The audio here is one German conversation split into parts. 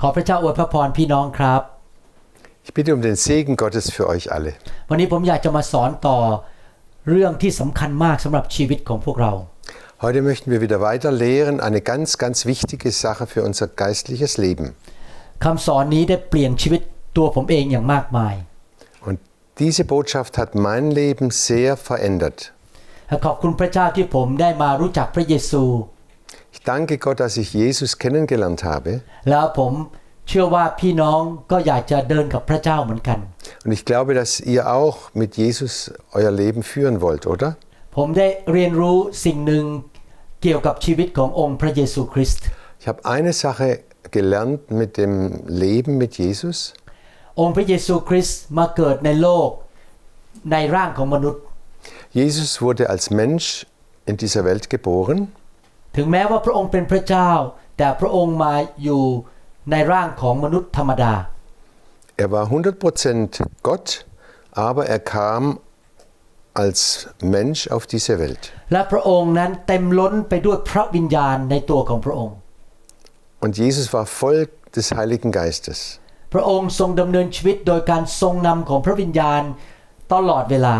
ขอพระเจ้าอวยพระพรพี่น้องครับ Ich bitte um den Segen Gottes für euch alle. วันนี้ผมอยากจะมาสอนต่อเรื่องที่สำคัญมากสำหรับชีวิตของพวกเรา Heute möchten wir wieder weiter lehren, eine ganz, ganz wichtige Sache für unser geistliches Leben. คำสอนนี้ได้เปลี่ยนชีวิตตัวผมเองอย่างมากมาย Und diese Botschaft hat mein Leben sehr verändert. ขอบคุณพระเจ้าที่ผมได้มารู้จักพระเยซู Ich danke Gott, dass ich Jesus kennengelernt habe. แล้วผมเชื่อว่าพี่น้องก็อยากจะเดินกับพระเจ้าเหมือนกัน Und ich glaube, dass ihr auch mit Jesus euer Leben führen wollt, oder? ผมได้เรียนรู้สิ่งหนึ่งเกี่ยวกับชีวิตขององค์พระเยซูคริสต์ Ich habe eine Sache gelernt mit dem Leben mit Jesus. องค์พระเยซูคริสต์มาเกิดในโลกในร่างของมนุษย์ Jesus wurde als Mensch in dieser Welt geboren. ถึงแม้ว่าพระองค์เป็นพระเจ้า แต่พระองค์มาอยู่ในร่างของมนุษย์ธรรมดา Er war 100% Gott, aber er kam als Mensch auf diese Welt. และพระองค์นั้นเต็มล้นไปด้วยพระวิญญาณในตัวของพระองค์ Und Jesus war voll des Heiligen Geistes. พระองค์ทรงดำเนินชีวิตโดยการทรงนำของพระวิญญาณตลอดเวลา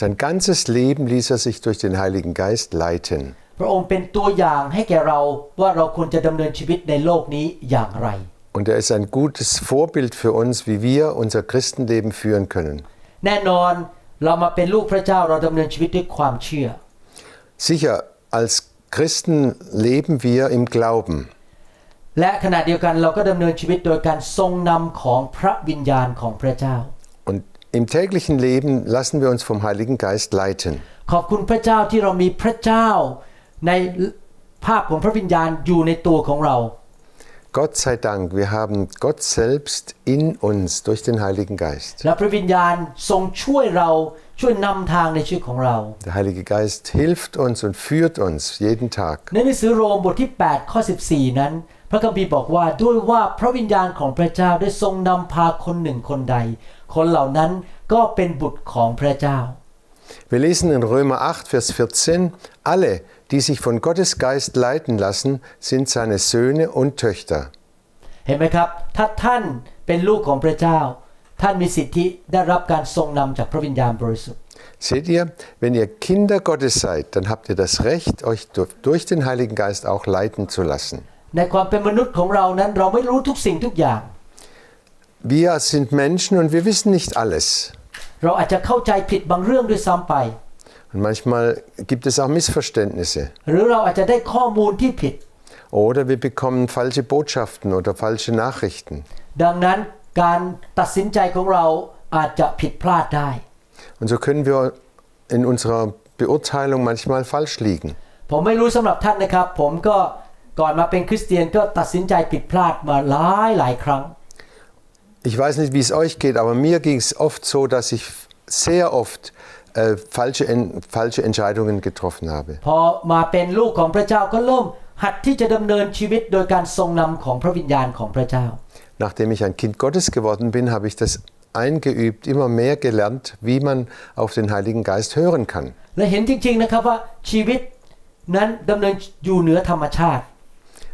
Sein ganzes Leben ließ er sich durch den Heiligen Geist leiten. พระองค์เป็นตัวอย่างให้แก่เราว่าเราควรจะดำเนินชีวิตในโลกนี้อย่างไร Und er ist ein gutes Vorbild für uns, wie wir unser Christenleben führen können. แน่นอนเรามาเป็นลูกพระเจ้าเราดำเนินชีวิตด้วยความเชื่อ Sicher, als Christen leben wir im Glauben. และขณะเดียวกันเราก็ดำเนินชีวิตโดยการทรงนำของพระวิญญาณของพระเจ้า Und im täglichen Leben lassen wir uns vom Heiligen Geist leiten. ขอบคุณพระเจ้าที่เรามีพระเจ้า ในภาพของพระวิญญาณอยู่ในตัวของเรา Gott sei Dank, wir haben Gott selbst in uns durch den Heiligen Geist. และพระวิญญาณทรงช่วยเราช่วยนำทางในชีวิตของเรา Der Heilige Geist hilft uns und führt uns jeden Tag. ในหนังสือโรมบทที่ 8 ข้อ 14 นั้น พระคัมภีร์บอกว่าด้วยว่าพระวิญญาณของพระเจ้าได้ทรงนำพาคนหนึ่งคนใด คนเหล่านั้นก็เป็นบุตรของพระเจ้า Wir lesen in Römer 8, Vers 14, alle, die sich von Gottes Geist leiten lassen, sind seine Söhne und Töchter. เห็นไหมครับ ถ้าท่านเป็นลูกของพระเจ้า ท่านมีสิทธิได้รับการทรงนำจากพระวิญญาณบริสุทธิ์ Seht ihr, wenn ihr Kinder Gottes seid, dann habt ihr das Recht, euch durch- durch den Heiligen Geist auch leiten zu lassen. ในความเป็นมนุษย์ของเรานั้นเราไม่รู้ทุกสิ่งทุกอย่าง Wir sind Menschen und wir wissen nicht alles. เราอาจจะเข้าใจผิดบางเรื่องด้วยซ้ำไป Und manchmal gibt es auch Missverständnisse. หรือเราอาจจะได้ข้อมูลที่ผิด Oder wir bekommen falsche Botschaften oder falsche Nachrichten. ดังนั้นการตัดสินใจของเราอาจจะผิดพลาดได้ Und so können wir in unserer Beurteilung manchmal falsch liegen. ผมไม่รู้สำหรับท่านนะครับ ผมก็ก่อนมาเป็นคริสเตียนก็ตัดสินใจผิดพลาดมาหลายหลายครั้ง Ich weiß nicht, wie es euch geht, aber mir ging es oft so, dass ich sehr oft äh, falsche, en falsche Entscheidungen getroffen habe. พอมาเป็นลูกของพระเจ้าก็เริ่มหัดที่จะดำเนินชีวิตโดยการทรงนำของพระวิญญาณของพระเจ้า Nachdem ich ein Kind Gottes geworden bin, habe ich das eingeübt, immer mehr gelernt, wie man auf den Heiligen Geist hören kann. และเห็นจริงๆนะครับว่าชีวิตนั้นดำเนินอยู่เหนือธรรมชาติ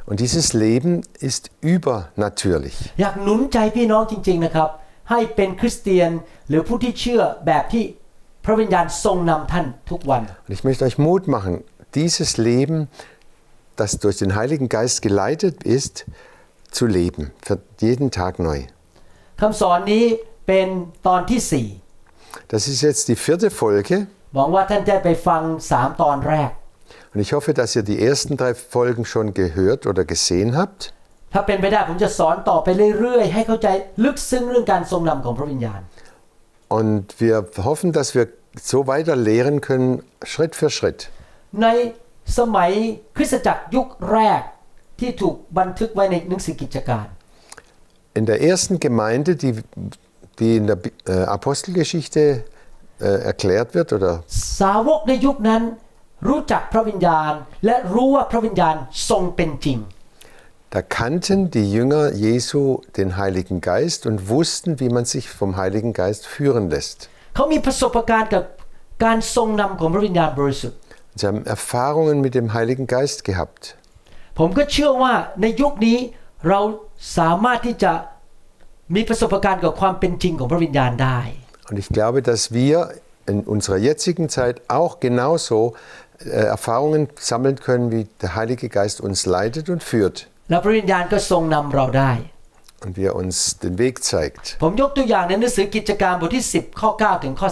Und dieses Leben ist übernatürlich. อยากหนุนใจพี่น้องจริง ๆนะครับ ให้เป็นคริสเตียนหรือผู้ที่เชื่อแบบที่ พระวิญญาณทรงนำท่านทุกวัน Und ich möchte euch Mut machen, dieses Leben, das durch den Heiligen Geist geleitet ist, zu leben, für jeden Tag neu. คำสอนนี้เป็นตอนที่สี่ Das ist jetzt die vierte Folge หวังว่าท่านจะไปฟังสามตอนแรก und ich hoffe, dass ihr die ersten drei Folgen schon gehört oder gesehen habt. ถ้าเป็นไปได้ผมจะสอนต่อไปเรื่อยๆ ให้เข้าใจลึกซึ้งเรื่องการทรงนำของพระวิญญาณ Und wir hoffen, dass wir so weiter lehren können, Schritt für Schritt. ในสมัยคริสตจักรยุคแรกที่ถูกบันทึกไว้ในหนังสือกิจการ In der ersten Gemeinde, die, die in der Bi- äh, Apostelgeschichte äh, erklärt wird, oder สาวกในยุคนั้นรู้จักพระวิญญาณ และรู้ว่าพระวิญญาณทรงเป็นจริง da kannten die Jünger Jesu den Heiligen Geist und wussten, wie man sich vom Heiligen Geist führen lässt. เขามีประสบการณ์กับการทรงนำของพระวิญญาณบริสุทธิ์ Sie haben Erfahrungen mit dem Heiligen Geist gehabt. ผมก็เชื่อว่าในยุคนี้ เราสามารถที่จะมีประสบการณ์กับความเป็นจริงของพระวิญญาณได้ Und ich glaube, dass wir in unserer jetzigen Zeit auch genauso äh, Erfahrungen sammeln können, wie der Heilige Geist uns leitet und führt และพระวิญญาณก็ทรงนำเราได้ und wie er uns den Weg zeigt. ผมยกตัวอย่างในหนังสือกิจการบทที่ 10 ข้อ 9 ถึงข้อ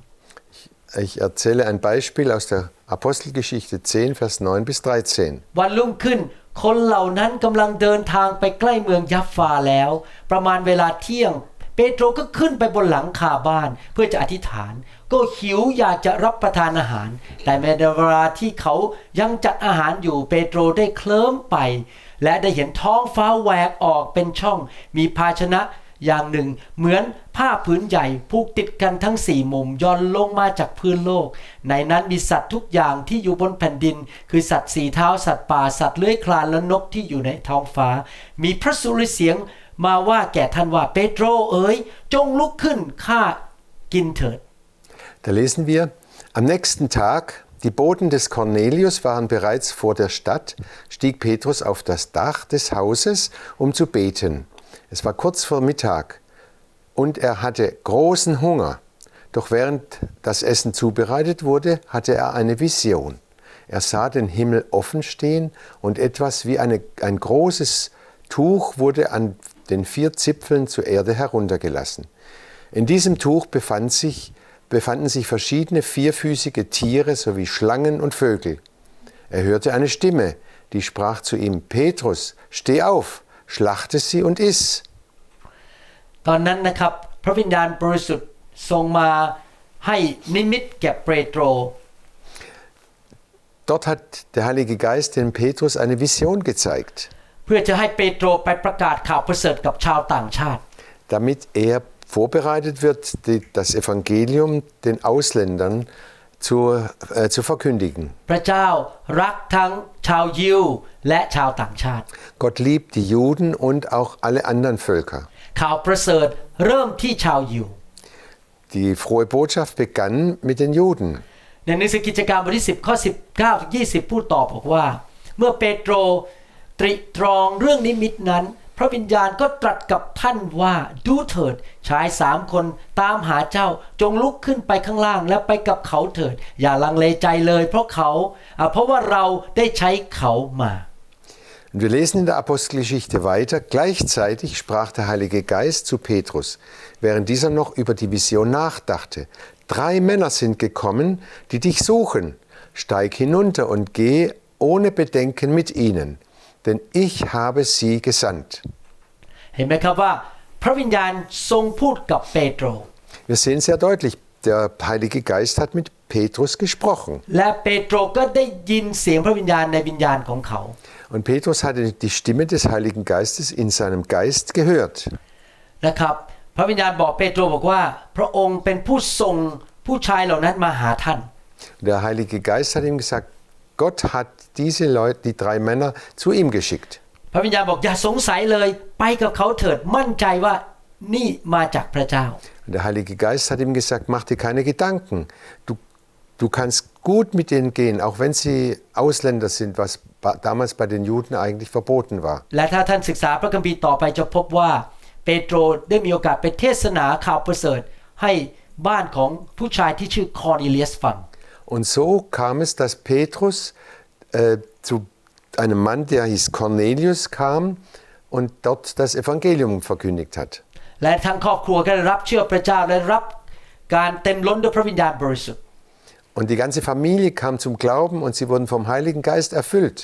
13 Ich erzähle ein Beispiel aus der Apostelgeschichte 10, Vers 9 bis 13. วันรุ่งขึ้นคนเหล่านั้นกำลังเดินทางไปใกล้เมืองยัฟฟาแล้ว ประมาณเวลาเที่ยง เปโตรก็ขึ้นไปบนหลังคาบ้านเพื่อจะอธิษฐาน ก็หิวอยากจะรับประทานอาหาร แต่ในเวลาที่เขายังจัดอาหารอยู่เปโตรได้เคลิ้มไป และได้เห็นท้องฟ้าแหวกออกเป็นช่อง มีภาชนะอย่างหนึ่ง เหมือนผ้าผืนใหญ่ผูกติดกันทั้งสี่มุมย่อนลงมาจากพื้นโลก ในนั้นมีสัตว์ทุกอย่างที่อยู่บนแผ่นดิน คือสัตว์สี่เท้าสัตว์ป่าสัตว์เลื้อยคลานและนกที่อยู่ในท้องฟ้า มีพระสุรเสียงมาว่าแก่ท่านว่าเปโตรเอ๋ยจงลุกขึ้นข้ากินเถิด Da lesen wir, am nächsten Tag, die Boten des Cornelius waren bereits vor der Stadt, stieg Petrus auf das Dach des Hauses, um zu beten. Es war kurz vor Mittag und er hatte großen Hunger. Doch während das Essen zubereitet wurde, hatte er eine Vision. Er sah den Himmel offen stehen und etwas wie eine, ein großes Tuch wurde an den vier Zipfeln zur Erde heruntergelassen. In diesem Tuch befand sich, befanden sich verschiedene vierfüßige Tiere sowie Schlangen und Vögel. Er hörte eine Stimme, die sprach zu ihm, Petrus, steh auf, schlachte sie und iss. ตอนนั้นนะครับ พระวิญญาณบริสุทธิ์ทรงมาให้นิมิตแก่เปโตร Dort hat der Heilige Geist dem Petrus eine Vision gezeigt, เพื่อจะให้เปโตรไปประกาศข่าวประเสริฐกับชาวต่างชาติ damit er vorbereitet wird, die, das Evangelium den Ausländern zu, äh, zu verkündigen. พระเจ้ารักทั้งชาวยิวและชาวต่างชาติ Gott liebt die Juden und auch alle anderen Völker. ข่าวประเสริฐเริ่มที่ชาวยิว Die frohe Botschaft begann mit den Juden. ในหนังสือกิจการบทที่ 10 ข้อ 19ถึง20 พูดต่อบอกว่า เมื่อเปโตรตริตรองเรื่องนิมิตนั้น พระวิญญาณก็ตรัสกับท่านว่าดูเถิดชายสามคนตามหาเจ้าจงลุกขึ้นไปข้างล่างและไปกับเขาเถิด อย่าลังเลใจเลย เพราะเขาอ่าเพราะว่าเราได้ใช้เขามา Und wir lesen in der Apostelgeschichte weiter. Gleichzeitig sprach der Heilige Geist zu Petrus, während dieser noch über die Vision nachdachte. Drei Männer sind gekommen, die dich suchen. Steig hinunter und geh ohne Bedenken mit ihnen, denn ich habe sie gesandt. เห็นไหมครับว่า พระวิญญาณทรงพูดกับเปโตร Wir sehen sehr deutlich, der Heilige Geist hat mit Petrus gesprochen. และเปโตรก็ได้ยินเสียงพระวิญญาณในวิญญาณของเขา Und Petrus hatte die Stimme des Heiligen Geistes in seinem Geist gehört. นะครับ พระวิญญาณบอกเปโตรบอกว่า พระองค์เป็นผู้ส่งผู้ชายเหล่านั้นมาหาท่าน Der Heilige Geist hat ihm gesagt, Gott hat diese Leute, die drei Männer, zu ihm geschickt. พระวิญญาณบอกอย่าสงสัยเลยไปกับเขาเถิดมั่นใจว่านี่มาจากพระเจ้า Und der Heilige Geist hat ihm gesagt, mach dir keine Gedanken. Du, du kannst gut mit ihnen gehen, auch wenn sie Ausländer sind, was ba- damals bei den Juden eigentlich verboten war. และถ้าท่านศึกษาพระคัมภีร์ต่อไปจะพบว่าเปโตรได้มีโอกาสไปเทศนาข่าวประเสริฐ ให้บ้านของผู้ชายที่ชื่อคอร์เนเลียสฟัง Und so kam es, dass Petrus äh, zu einem Mann, der hieß Cornelius, kam und dort das Evangelium verkündigt hat. และทั้งครอบครัวก็ได้รับเชื่อพระเจ้าและรับการเต็มล้นด้วยพระวิญญาณบริสุทธิ์ Und die ganze Familie kam zum Glauben und sie wurden vom Heiligen Geist erfüllt.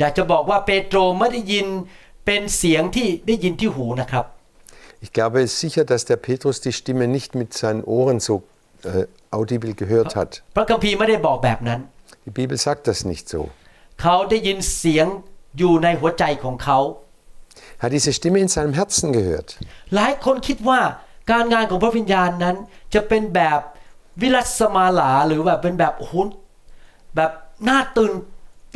อยากจะบอกว่าเปโตรไม่ได้ยินเป็นเสียงที่ได้ยินที่หูนะครับ Ich glaube sicher, dass der Petrus die Stimme nicht mit seinen Ohren so äh, audibel gehört hat. พระคัมภีร์ไม่ได้บอกแบบนั้น Die Bibel sagt das nicht so. เขาได้ยินเสียงอยู่ในหัวใจของเขา Er hat diese Stimme in seinem Herzen gehört. หลายคนคิดว่าการงานของพระวิญญาณนั้นจะเป็นแบบวิรัสมาลาหรือแบบเป็นแบบโอ้โหแบบน่าตื่น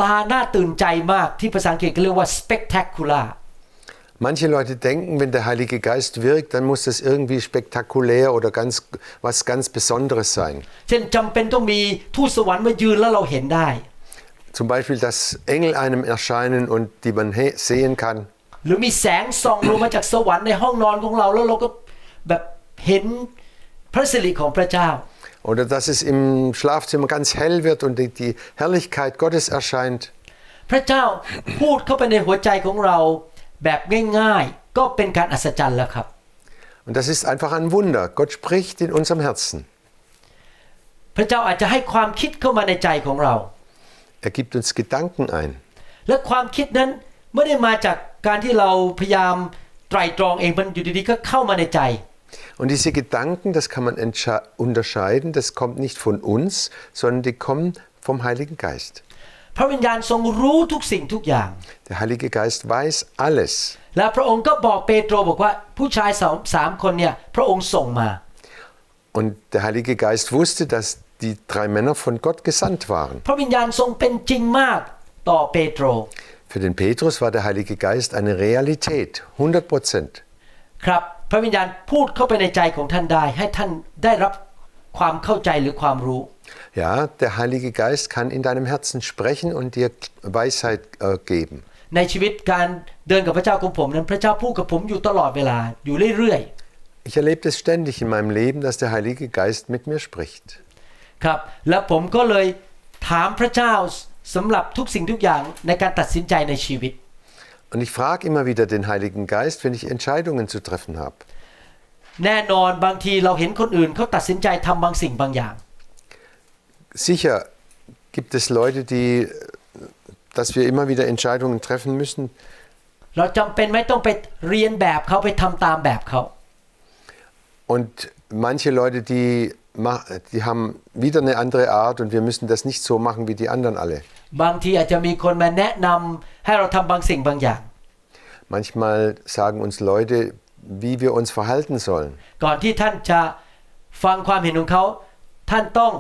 ตาน่าตื่นใจมากที่ภาษาอังกฤษก็เรียกว่า spectacular Manche Leute denken, wenn der Heilige Geist wirkt, dann muss das irgendwie spektakulär oder ganz, was ganz Besonderes sein. เช่นจำเป็นต้องมีทูตสวรรค์มายืนแล้วเราเห็นได้ Zum Beispiel, dass Engel einem erscheinen und die man he- sehen kann. หรือมีแสงส่องลงมาจากสวรรค์ในห้องนอนของเรา แล้วเราก็แบบเห็นพระสิริของพระเจ้า Oder dass es im Schlafzimmer ganz hell wird und die, die Herrlichkeit Gottes erscheint. พระเจ้าพูดเข้าไปในหัวใจของเรา แบบง่ายๆ ก็เป็นการอัศจรรย์แล้วครับ Und das ist einfach ein Wunder. Gott spricht in unserem Herzen. พระเจ้าอาจจะให้ความคิดเข้ามาในใจของเรา Er gibt uns Gedanken ein. และความคิดนั้นไม่ได้มาจากการที่เราพยายามไตรตรองเองมันอยู่ดีๆก็เข้ามาในใจ Und diese Gedanken, das kann man entsche- unterscheiden, das kommt nicht von uns, sondern die kommen vom Heiligen Geist. พระวิญญาณทรงรู้ทุกสิ่งทุกอย่าง Der Heilige Geist weiß alles. และพระองค์ก็บอกเปโตรบอกว่าผู้ชายสามสามคนเนี่ยพระองค์ส่งมา Und der Heilige Geist wusste, dass die drei Männer von Gott gesandt waren. พระวิญญาณทรงเป็นจริงมากต่อเปโตร Für den Petrus war der Heilige Geist eine Realität, 100 Prozent. ครับพระวิญญาณพูดเข้าไปในใจของท่านได้ให้ท่านได้รับความเข้าใจหรือความรู้ Ja, der Heilige Geist kann in deinem Herzen sprechen und dir Weisheit äh, geben. ในชีวิตการเดินกับพระเจ้าของผมนั้นพระเจ้าพูดกับผมอยู่ตลอดเวลาอยู่เรื่อย Ich erlebe es ständig in meinem Leben, dass der Heilige Geist mit mir spricht. ๆครับ และผมก็เลยถามพระเจ้าสำหรับทุกสิ่งทุกอย่างในการตัดสินใจในชีวิต Und ich frage immer wieder den Heiligen Geist, wenn ich Entscheidungen zu treffen habe. แน่นอนบางทีเราเห็นคนอื่นเขาตัดสินใจทำบางสิ่งบางอย่าง Sicher gibt es Leute, die, dass wir immer wieder Entscheidungen treffen müssen. เราจำเป็นไหม่ต้องไปเรียนแบบเขาไปทำตามแบบเขา Und manche Leute, die, ma- die haben wieder eine andere Art und wir müssen das nicht so machen wie die anderen alle. บางทีอาจจะมีคนมาแนะนำให้เราทำบางสิ่งบางอย่าง Manchmal sagen uns Leute, wie wir uns verhalten sollen. ก่อนที่ท่านจะฟังความเห็นของเขา ท่านต้อง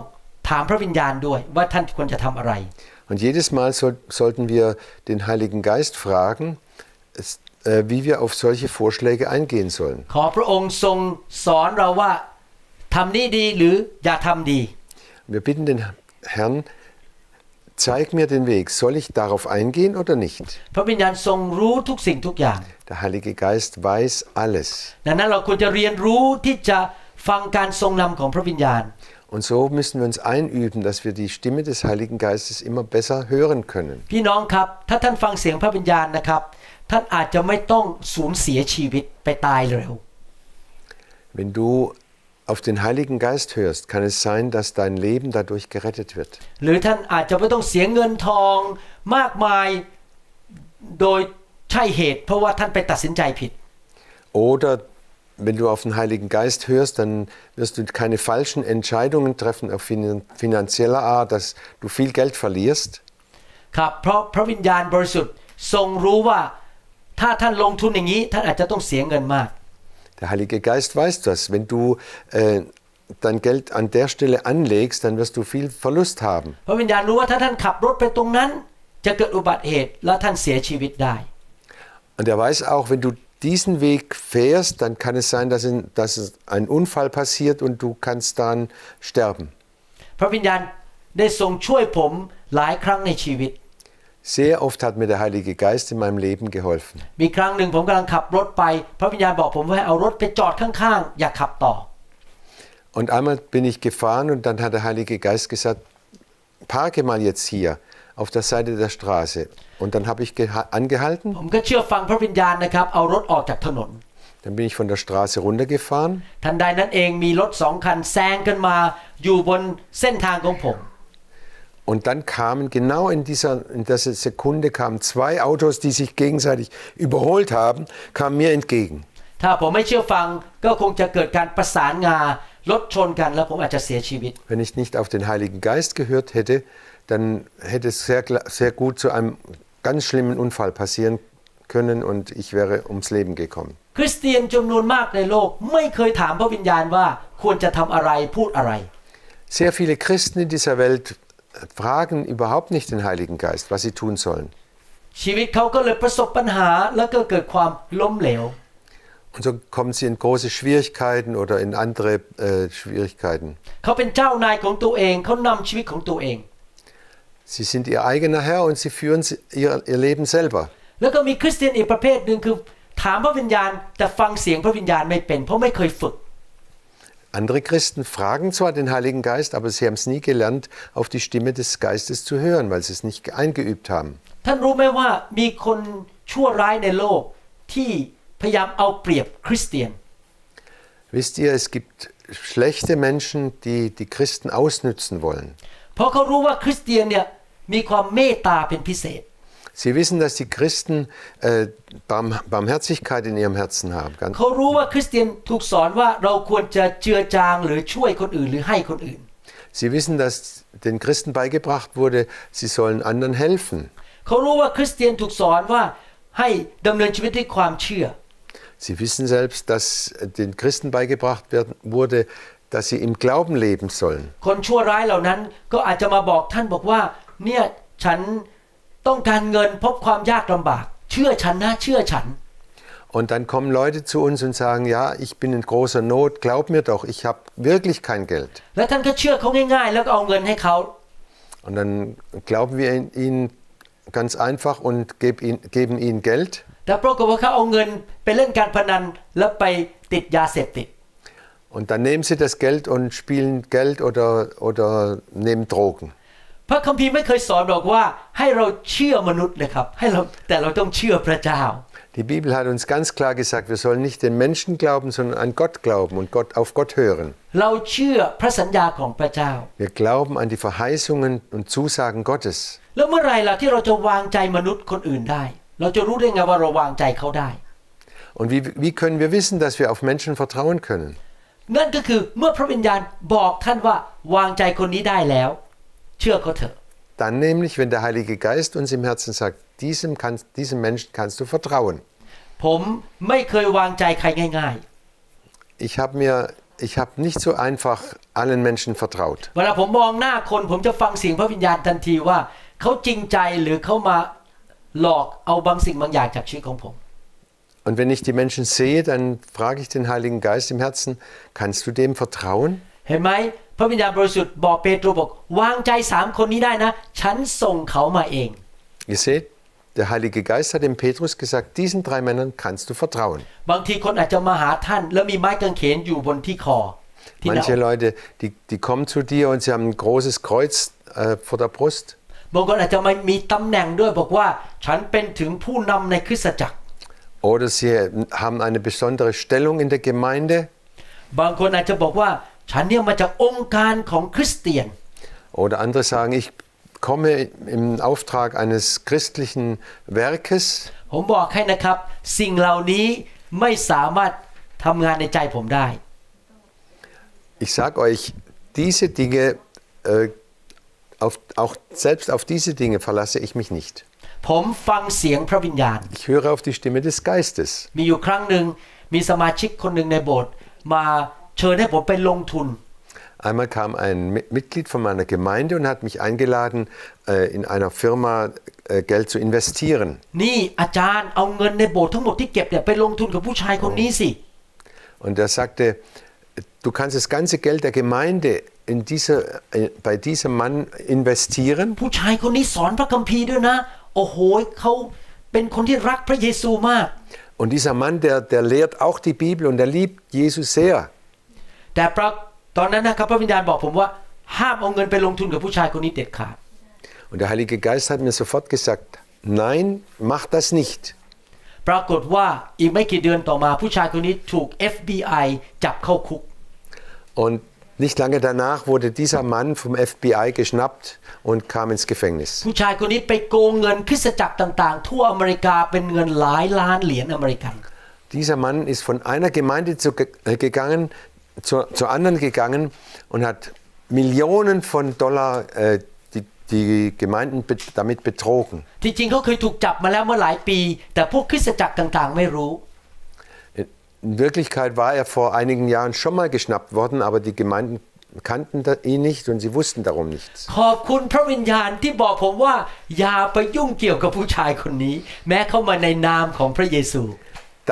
ถามพระวิญญาณด้วย ว่าท่านควรจะทำอะไร Und jedes Mal soll, sollten wir den Heiligen Geist fragen, es, äh, wie wir auf solche Vorschläge eingehen sollen. ขอพระองค์ทรงสอนเราว่าทำนี่ดีหรืออย่าทำดี Wir bitten den Herrn, zeig mir den Weg. Soll ich darauf eingehen oder nicht? พระวิญญาณทรงรู้ทุกสิ่งทุกอย่าง Der Heilige Geist weiß alles. ดังนั้นเราควรจะเรียนรู้ที่จะฟังการทรงนำของพระวิญญาณ Und so müssen wir uns einüben, dass wir die Stimme des Heiligen Geistes immer besser hören können. พี่น้องครับ ถ้าท่านฟังเสียงพระวิญญาณนะครับ ท่านอาจจะไม่ต้องสูญเสียชีวิตไปตายเร็ว Wenn du auf den Heiligen Geist hörst, kann es sein, dass dein Leben dadurch gerettet wird. หรือท่านอาจจะไม่ต้องเสียเงินทองมากมายโดยใช่เหตุ เพราะว่าท่านไปตัดสินใจผิด Oder wenn du auf den Heiligen Geist hörst, dann wirst du keine falschen Entscheidungen treffen auf finan- finanzieller Art, dass du viel Geld verlierst. ครับ เพราะพระวิญญาณบริสุทธิ์ทรงรู้ว่า ถ้าท่านลงทุนอย่างนี้ ท่านอาจจะต้องเสียเงินมาก Der Heilige Geist weiß das. Wenn du äh, dein Geld an der Stelle anlegst, dann wirst du viel Verlust haben. พระวิญญาณรู้ว่าถ้าท่านขับรถไปตรงนั้น จะเกิดอุบัติเหตุแล้วท่านเสียชีวิตได้ Und er weiß auch, wenn du diesen Weg fährst, dann kann es sein, dass, in, dass es ein Unfall passiert und du kannst dann sterben. พระวิญญาณได้ทรงช่วยผมหลายครั้งในชีวิต Sehr oft hat mir der Heilige Geist in meinem Leben geholfen. มีครั้งหนึ่งผมกำลังขับรถไป พระวิญญาณบอกผมว่าให้เอารถไปจอดข้างๆ อย่าขับต่อ Und einmal bin ich gefahren und dann hat der Heilige Geist gesagt, parke mal jetzt hier auf der Seite der Straße. Und dann habe ich geha- angehalten, ผมก็เชื่อฟังพระวิญญาณนะครับ เอารถออกจากถนน dann bin ich von der Straße runtergefahren ทันใดนั้นเองมีรถสองคันแซงกันมาอยู่บนเส้นทางของผม und dann kamen genau in dieser, in dieser Sekunde kamen zwei Autos, die sich gegenseitig überholt haben, kamen mir entgegen. ถ้าผมไม่เชื่อฟังก็คงจะเกิดการประสานงารถชนกันแล้วผมอาจจะเสียชีวิต Wenn ich nicht auf den Heiligen Geist gehört hätte, dann hätte es sehr, gla- sehr gut zu einem ganz schlimmen Unfall passieren können und ich wäre ums Leben gekommen. คริสเตียนจำนวนมากในโลกไม่เคยถามพระวิญญาณว่าควรจะทำอะไรพูดอะไร Sehr viele Christen in dieser Welt fragen überhaupt nicht den Heiligen Geist, was sie tun sollen. ชีวิตเขาก็เลยประสบปัญหาแล้วก็เกิดความล้มเหลว Und so kommen sie in große Schwierigkeiten oder in andere äh, Schwierigkeiten. เขาเป็นเจ้านายของตัวเองเขานำชีวิตของตัวเอง Sie sind ihr eigener Herr und sie führen sie- ihr, ihr Leben selber. แล้วก็มีคริสเตียนอีกประเภทหนึ่งคือถามพระวิญญาณ แต่ฟังเสียงพระวิญญาณไม่เป็น เพราะไม่เคยฝึก Andere Christen fragen zwar den Heiligen Geist, aber sie haben es nie gelernt, auf die Stimme des Geistes zu hören, weil sie es nicht eingeübt haben. ท่านรู้ไหมว่ามีคนชั่วร้ายในโลกที่พยายามเอาเปรียบคริสเตียน Wisst ihr, es gibt schlechte Menschen, die die Christen ausnützen wollen. เพราะเขารู้ว่าคริสเตียนเนี่ย มีความเมตตาเป็นพิเศษ Sie wissen, dass die Christen äh, Barm Barmherzigkeit in ihrem Herzen haben. Ganz เขารู้ว่าคริสเตียนถูกสอนว่าเราควรจะเจือจางหรือช่วยคนอื่นหรือให้คนอื่น Sie wissen, dass den Christen beigebracht wurde, sie sollen anderen helfen. เขารู้ว่าคริสเตียนถูกสอนว่าให้ดำเนินชีวิตด้วยความเชื่อ Sie wissen selbst, dass den Christen beigebracht werden, wurde, dass sie im Glauben leben sollen. คนชั่วร้ายเหล่านั้นก็อาจจะมาบอกท่านบอกว่า เนี่ยฉันต้องการเงินพบความยากลำบาก เชื่อฉันนะเชื่อฉัน Und dann kommen Leute zu uns und sagen, ja, ich bin in großer Not, glaub mir doch, ich habe wirklich kein Geld. แล้วท่านก็เชื่อเขาง่าย ๆ แล้วก็เอาเงินให้เขา Und dann glauben wir ihnen ganz einfach und geb ihn- geben ihnen Geld. แต่ปรากฏว่าเขาเอาเงินไปเล่นการพนันแล้วไปติดยาเสพติด Und dann nehmen sie das Geld und spielen Geld oder, oder nehmen Drogen. พระคัมภีร์ไม่เคยสอนบอกว่าให้เราเชื่อมนุษย์นะครับให้เราแต่เราต้องเชื่อพระเจ้า Die Bibel hat uns ganz klar gesagt, wir sollen nicht den Menschen glauben, sondern an Gott glauben und Gott, auf Gott hören. เราเชื่อพระสัญญาของพระเจ้า Wir glauben an die Verheißungen und Zusagen Gottes. แล้วเมื่อไหรล่ะที่เราจะวางใจมนุษย์คนอื่นได้ เราจะรู้ได้ไงว่าเราวางใจเขาได้ Und wie, wie können wir wissen, dass wir auf Menschen vertrauen können? นั่นก็คือเมื่อพระวิญญาณบอกท่านว่าวางใจคนนี้ได้แล้ว เชื่อเขาเถอะ Dann nämlich, wenn der Heilige Geist uns im Herzen sagt, diesem, kannst, diesem Menschen kannst du vertrauen. ผมไม่เคยวางใจใครง่าย Ich habe mir, ich habe nicht so einfach allen Menschen vertraut. ๆ เวลาผมมองหน้าคน ผมจะฟังเสียงพระวิญญาณทันทีว่าเขาจริงใจหรือเขามาหลอกเอาบางสิ่งบางอย่างจากชีวิตของผม Und wenn ich die Menschen sehe, dann frage ich den Heiligen Geist im Herzen, kannst du dem vertrauen? เห็นไหมพระวิญญาณบริสุทธิ์บอกเปโตรบอกวางใจสามคนนี้ได้นะ ฉันส่งเขามาเอง Ihr seht, der Heilige Geist hat dem Petrus gesagt, diesen drei Männern kannst du vertrauen. บางทีคนอาจจะมาหาท่านแล้วมีไม้กางเขนอยู่บนที่คอที่หน้าอก Manche Leute, die, die kommen zu dir und sie haben ein großes Kreuz äh, vor der Brust. บางคนอาจจะไม่มีตำแหน่งด้วยบอกว่าฉันเป็นถึงผู้นำในคริสตจักร Oder sie haben eine besondere Stellung in der Gemeinde. บางคนอาจจะบอกว่า ฉันเนี่ยมาจากองค์การของคริสเตียน Oder andere sagen, ich komme im Auftrag eines christlichen Werkes. ผมบอกให้นะครับ สิ่งเหล่านี้ไม่สามารถทำงานในใจผมได้ Ich sage euch, diese Dinge, äh, auf, auch selbst auf diese Dinge verlasse ich mich nicht. ผมฟังเสียงพระวิญญาณ Ich höre auf die Stimme des Geistes. มีอยู่ครั้งหนึ่งมีสมาชิกคนหนึ่งในโบสถ์มา เชิญให้ผมไปลงทุน Einmal kam ein Mi- Mitglied von meiner Gemeinde und hat mich eingeladen, äh, in einer Firma äh, Geld zu investieren. นี่อาจารย์เอาเงินในโบสถ์ทั้งหมดที่เก็บเนี่ยไปลงทุนกับผู้ชายคนนี้สิ Und er sagte, du kannst das ganze Geld der Gemeinde in diese, äh, bei diesem Mann investieren. ผู้ชายคนนี้สอนพระคัมภีร์ด้วยนะ โอ้โหเขาเป็นคนที่รักพระเยซูมาก Und dieser Mann, der, der lehrt auch die Bibel und er liebt Jesus sehr. แต่ปรากตอนนั้นนะครับพระวิญญาณบอกผมว่า ห้ามเอาเงินไปลงทุนกับผู้ชายคนนี้เด็ดขาด Und der Heilige Geist hat mir sofort gesagt, nein, mach das nicht. ปรากฏว่าอีกไม่กี่เดือนต่อมาผู้ชายคนนี้ถูก FBI จับเข้าคุก Und nicht lange danach wurde dieser Mann vom FBI geschnappt und kam ins Gefängnis. ผู้ชายคนนี้ไปโกงเงินคริสตจักรต่างๆ ทั่วอเมริกาเป็นเงินหลายล้านเหรียญอเมริกัน Dieser Mann ist von einer Gemeinde zu, äh, gegangen, zur, zur anderen gegangen und hat Millionen von Dollar äh, die, die Gemeinden be damit betrogen. ที่จริงเขาเคยถูกจับมาแล้วเมื่อหลายปี แต่พวกคริสตจักรต่างๆ ไม่รู้ In Wirklichkeit war er vor einigen Jahren schon mal geschnappt worden, aber die Gemeinden kannten da- ihn nicht und sie wussten darum nichts. ขอบคุณพระวิญญาณที่บอกผมว่า อย่าไปยุ่งเกี่ยวกับผู้ชายคนนี้ แม้เข้ามาในนามของพระเยซู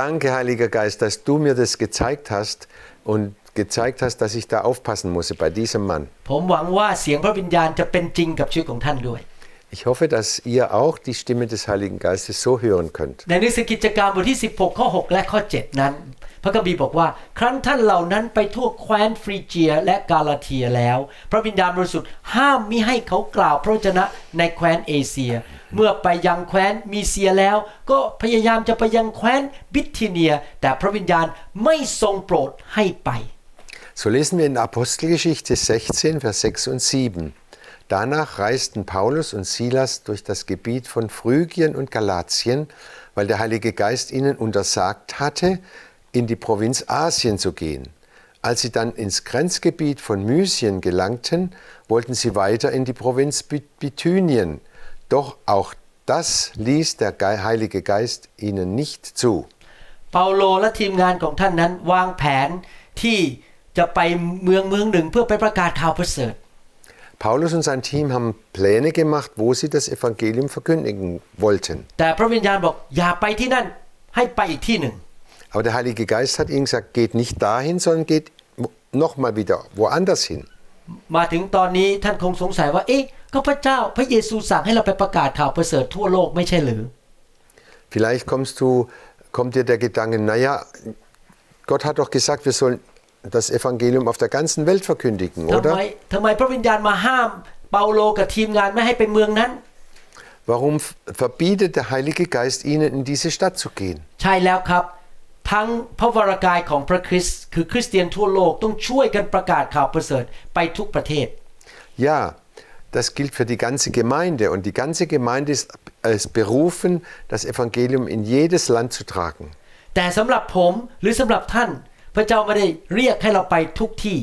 Danke, Heiliger Geist, dass du mir das gezeigt hast und gezeigt hast, dass ich da aufpassen muss bei diesem Mann. ผมหวังว่าเสียงพระวิญญาณจะเป็นจริงกับชีวิตของท่านด้วย Ich hoffe, dass ihr auch die Stimme des Heiligen Geistes so hören könnt. ในหนังสือกิจการบทที่ 16 ข้อ 6 และข้อ 7 นั้น พระคัมภีร์บอกว่า ครั้นท่านเหล่านั้นไปทั่วแคว้นฟรีเจียและกาลาเทียแล้ว พระวิญญาณบริสุทธิ์ห้ามมิให้เขากล่าวพระวจนะในแคว้นเอเชีย เมื่อไปยังแคว้นมีเซียแล้ว ก็พยายามจะไปยังแคว้นบิททิเนีย แต่พระวิญญาณไม่ทรงโปรดให้ไป So lesen wir in Apostelgeschichte 16, Vers 6 und 7. Danach reisten Paulus und Silas durch das Gebiet von Phrygien und Galatien, weil der Heilige Geist ihnen untersagt hatte, in die Provinz Asien zu gehen. Als sie dann ins Grenzgebiet von Mysien gelangten, wollten sie weiter in die Provinz Bi- Bithynien. Doch auch das ließ der Ge- Heilige Geist ihnen nicht zu. เปาโลและทีมงานของท่านนั้นวางแผนที่ จะไปเมืองเมืองหนึ่งเพื่อไปประกาศข่าวประเสริฐ Paulus und sein Team haben Pläne gemacht, wo sie das Evangelium verkündigen wollten. แต่พระวิญญาณบอกอย่าไปที่นั่นให้ไปอีกที่หนึ่ง Aber der Heilige Geist hat ihnen gesagt, geht nicht dahin, sondern geht nochmal wieder woanders hin. มาถึงตอนนี้ท่านคงสงสัยว่า เอ๊ะก็พระเจ้าพระเยซูสั่งให้เราไปประกาศข่าวประเสริฐทั่วโลกไม่ใช่หรือ Vielleicht kommst du, kommt dir der Gedanke, naja, Gott hat doch gesagt, wir sollen das Evangelium auf der ganzen Welt verkündigen, ทำไม oder? ทำไมพระวิญญาณมาห้ามเปาโลกับทีมงานไม่ให้ไปเมืองนั้น Warum f- verbietet der Heilige Geist ihnen, in diese Stadt zu gehen? ใช่แล้วครับ ทั้งพระวรากายของพระคริสต์คือคริสเตียนทั่วโลกต้องช่วยกันประกาศข่าวประเสริฐไปทุกประเทศ Ja, das gilt für die ganze Gemeinde und die ganze Gemeinde ist, ist berufen, das Evangelium in jedes Land zu tragen. แต่สำหรับผมหรือสำหรับท่าน พระเจ้าไม่ได้เรียกให้เราไปทุกที่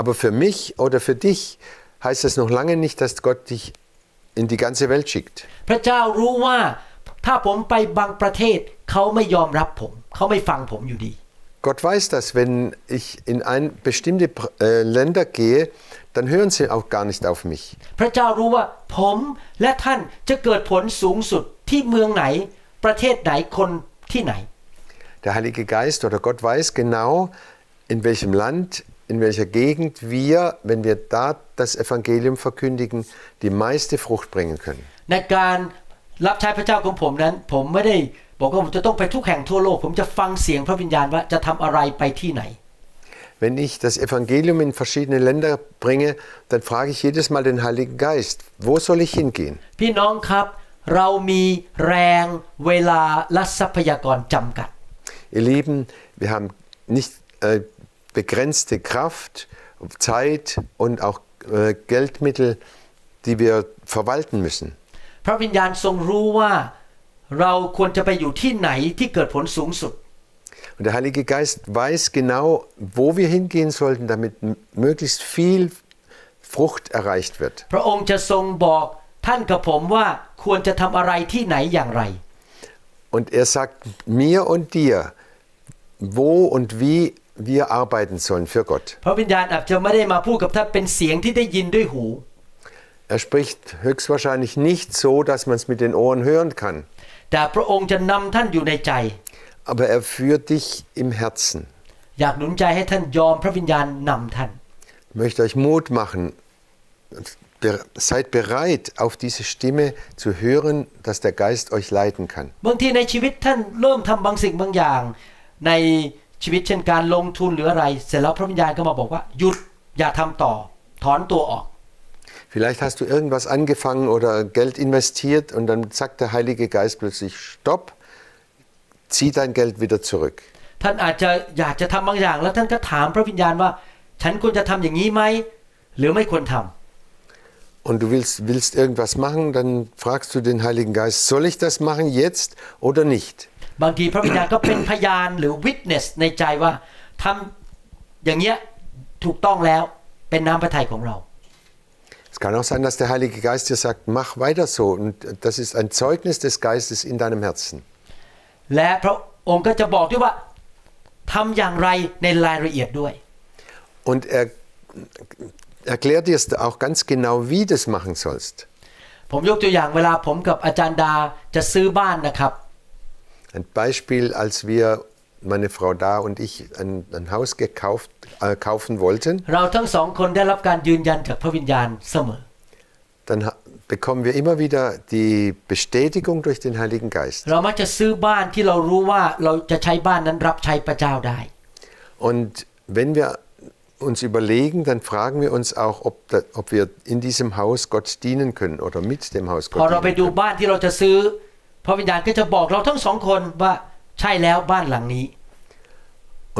Aber für mich oder für dich heißt das noch lange nicht, dass Gott dich in die ganze Welt schickt. พระเจ้ารู้ว่าถ้าผมไปบางประเทศ เขาไม่ยอมรับผม เขาไม่ฟังผมอยู่ดี Gott weiß das, wenn ich in ein bestimmte äh, Länder gehe, dann hören sie auch gar nicht auf mich. พระเจ้ารู้ว่าผมและท่านจะเกิดผลสูงสุดที่เมืองไหน ประเทศไหนคนที่ไหน Der Heilige Geist oder Gott weiß genau, in welchem Land, in welcher Gegend wir, wenn wir da das Evangelium verkündigen, die meiste Frucht bringen können. ในการรับใช้พระเจ้าของผมนั้น ผมไม่ได้บอกว่าผมจะต้องไปทุกแห่งทั่วโลก ผมจะฟังเสียงพระวิญญาณว่าจะทำอะไรไปที่ไหน Wenn ich das Evangelium in verschiedene Länder bringe, dann frage ich jedes Mal den Heiligen Geist, wo soll ich hingehen? พี่น้องครับ เรามีแรงเวลาและทรัพยากรจำกัด Ihr Lieben, wir haben nicht äh, begrenzte Kraft, Zeit und auch äh, Geldmittel, die wir verwalten müssen. พระวิญญาณทรงรู้ว่าเราควรจะไปอยู่ที่ไหนที่เกิดผลสูงสุด Und der Heilige Geist weiß genau, wo wir hingehen sollten, damit m- möglichst viel Frucht erreicht wird. พระองค์จะทรงบอกท่านกับผมว่าควรจะทำอะไรที่ไหนอย่างไร Und er sagt mir und dir, wo und wie wir arbeiten sollen für Gott. พระวิญญาณอาจจะไม่ได้มาพูดกับท่านเป็นเสียงที่ได้ยินด้วยหู Er spricht höchstwahrscheinlich nicht so, dass man es mit den Ohren hören kann, แต่พระองค์จะนำท่านอยู่ในใจ aber er führt dich im Herzen. อยากหนุนใจให้ท่านยอมพระวิญญาณนำท่าน Ich möchte euch Mut machen. Be- Seid bereit, auf diese Stimme zu hören, dass der Geist euch leiten kann. บางทีในชีวิตท่านเริ่มทำบางสิ่งบางอย่าง ในชีวิตเช่นการลงทุนหรืออะไร เสร็จแล้วพระวิญญาณก็มาบอกว่าหยุดอย่าทำต่อ ถอนตัวออก Vielleicht hast du irgendwas angefangen oder Geld investiert und dann sagt der Heilige Geist plötzlich, stopp, zieh dein Geld wieder zurück. ท่านอาจจะอยากจะทำบางอย่าง แล้วท่านก็ถามพระวิญญาณว่า ฉันควรจะทำอย่างนี้ไหม หรือไม่ควรทำ Und du willst, willst irgendwas machen, dann fragst du den Heiligen Geist, soll ich das machen jetzt oder nicht? บางทีพระวิญญาณก็เป็นพยานหรือ witness ในใจว่าทำอย่างเงี้ยถูกต้องแล้วเป็นน้ำพระทัยของเรา Es kann auch sein, dass der Heilige Geist dir sagt, mach weiter so. Und das ist ein Zeugnis des Geistes in deinem Herzen. และพระองค์ก็จะบอกด้วยว่าทำอย่างไรในรายละเอียดด้วย Und er erklärt dir auch ganz genau, wie du es machen sollst. ผมยกตัวอย่างเวลาผมกับอาจารย์ดาจะซื้อบ้านนะครับ Ein Beispiel, als wir meine Frau da und ich ein, ein Haus gekauft, äh, kaufen wollten. Dann bekommen wir immer wieder die Bestätigung durch den Heiligen Geist. Und wenn wir uns überlegen, dann fragen wir uns auch, ob, ob wir in diesem Haus Gott dienen können oder mit dem Haus Gott dienen können. บ้านที่เราจะซื้อ พระวิญญาณก็จะบอกเราทั้งสองคนว่าใช่แล้วบ้านหลังนี้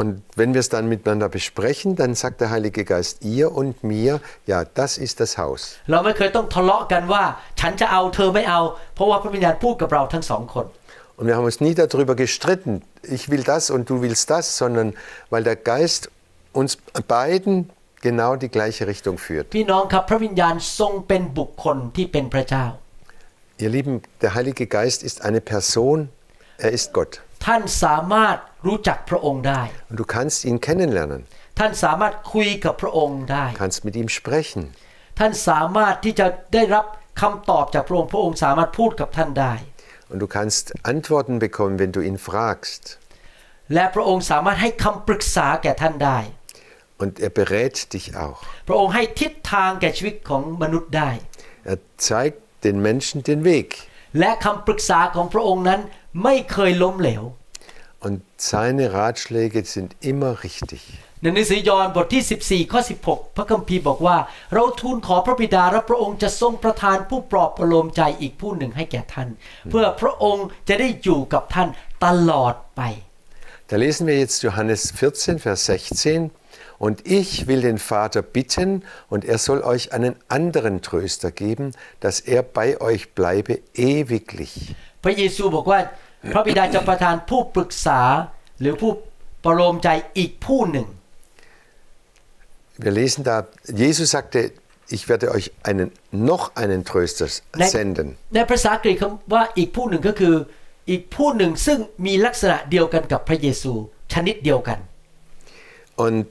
Und wenn wir es dann miteinander besprechen, dann sagt der Heilige Geist ihr und mir, ja, das ist das Haus. เราไม่เคยต้องทะเลาะกันว่า ฉันจะเอาเธอไม่เอา เพราะว่าพระวิญญาณพูดกับเราทั้งสองคน Und wir haben uns nie darüber gestritten, ich will das und du willst das, sondern weil der Geist uns beiden genau die gleiche Richtung führt. Ihr Lieben, der Heilige Geist ist eine Person, er ist Gott. ท่านสามารถรู้จักพระองค์ได้ Und du kannst ihn kennenlernen, ท่านสามารถคุยกับพระองค์ได้ kannst mit ihm sprechen. ท่านสามารถที่จะได้รับคำตอบจากพระองค์พระองค์สามารถพูดกับท่านได้ Und du kannst Antworten bekommen, wenn du ihn fragst. และพระองค์สามารถให้คำปรึกษาแก่ท่านได้ Und er berät dich auch. พระองค์ให้ทิศทางแก่ชีวิตของมนุษย์ได้ Er zeigt den Menschen den Weg. และคำปรึกษาของพระองค์นั้นไม่เคยล้มเหลว Und seine Ratschläge sind immer richtig. ในหนังสือยอห์นบทที่ 14 ข้อ 16 พระคัมภีร์บอกว่า เราทูลขอพระบิดาและพระองค์จะทรงประทานผู้ปลอบประโลมใจอีกผู้หนึ่งให้แก่ท่าน เพื่อพระองค์จะได้อยู่กับท่านตลอดไป Da lesen wir jetzt Johannes 14, Vers 16. Und ich will den Vater bitten, und er soll euch einen anderen Tröster geben, dass er bei euch bleibe ewiglich. พระเยซูบอกว่า พระบิดาจะประทานผู้ปรึกษา หรือผู้ประโลมใจอีกผู้หนึ่ง Wir lesen da, Jesus sagte, ich werde euch einen, noch einen Tröster ใน senden. ในภาษาอังกฤษคำว่าอีกผู้หนึ่งก็คือ อีกผู้หนึ่งซึ่งมีลักษณะเดียวกันกับพระเยซู ชนิดเดียวกัน Und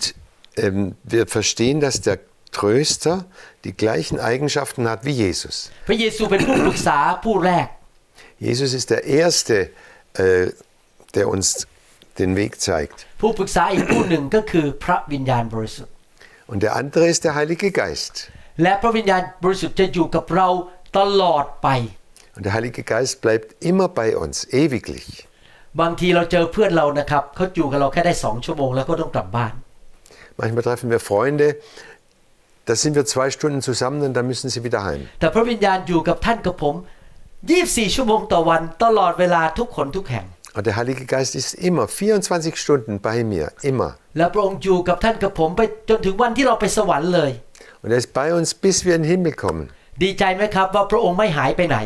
ähm, wir verstehen, dass der Tröster die gleichen Eigenschaften hat wie Jesus. พระเยซูเป็นผู้ปรึกษาผู้แรก Jesus ist der Erste, äh, der uns den Weg zeigt. ผู้ปรึกษาอีกผู้หนึ่งก็คือพระวิญญาณบริสุทธิ์ Und der andere ist der Heilige Geist. และพระวิญญาณบริสุทธิ์จะอยู่กับเราตลอดไป Und der Heilige Geist bleibt immer bei uns, ewiglich. บางทีเราเจอเพื่อนเรานะครับเขาอยู่กับเราแค่ได้สองชั่วโมงแล้วก็ต้องกลับบ้าน Manchmal treffen wir Freunde, da sind wir zwei Stunden zusammen und dann müssen sie wieder heim. แต่พระวิญญาณอยู่กับท่านกับผม 24 ชั่วโมงต่อวัน ตลอดเวลาทุกคนทุกแห่ง Und der Heilige Geist ist immer 24 Stunden bei mir, immer. และพระองค์อยู่กับท่านกับผมไปจนถึงวันที่เราไปสวรรค์เลย Und er ist bei uns, bis wir in den Himmel kommen. ดีใจไหมครับว่าพระองค์ไม่หายไปไหน